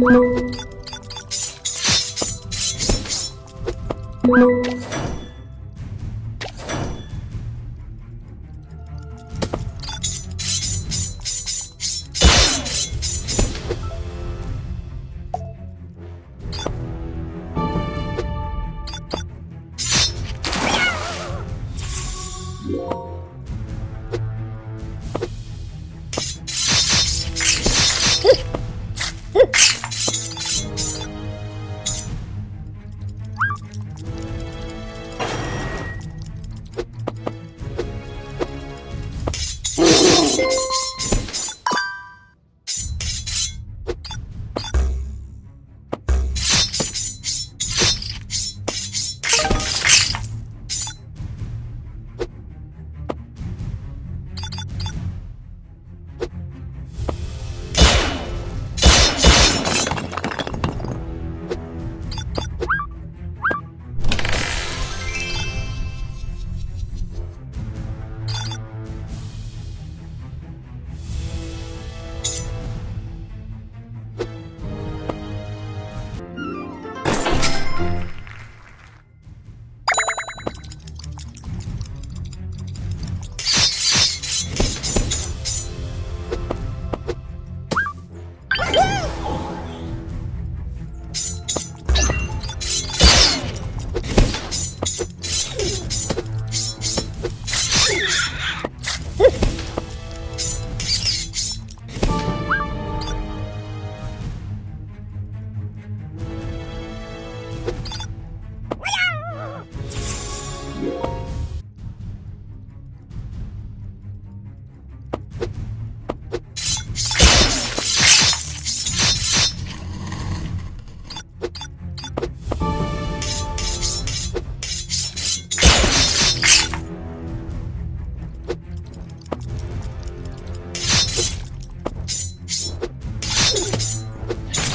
Thank you.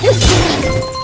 Woo!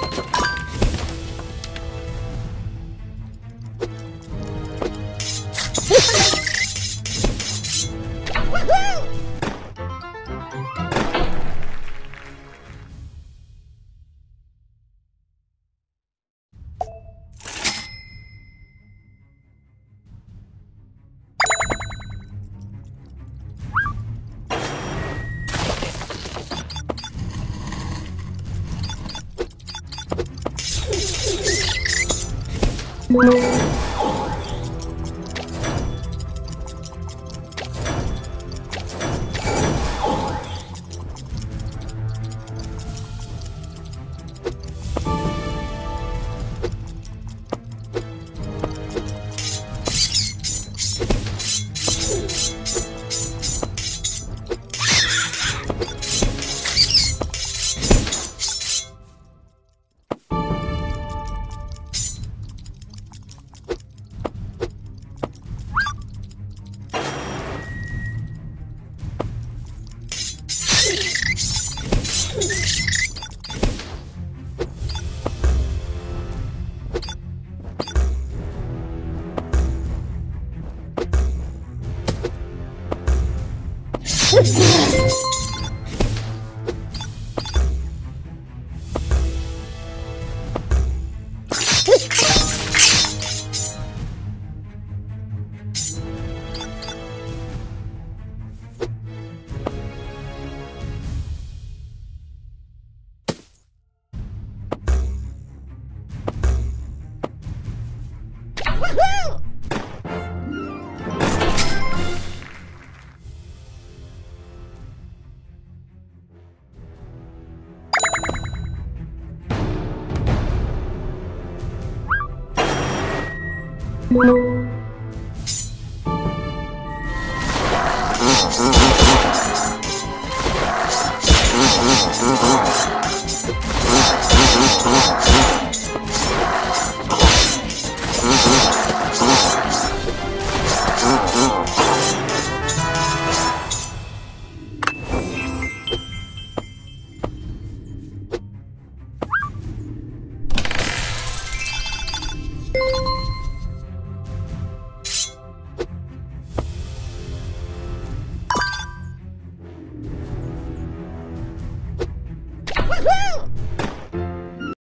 Mm-hmm.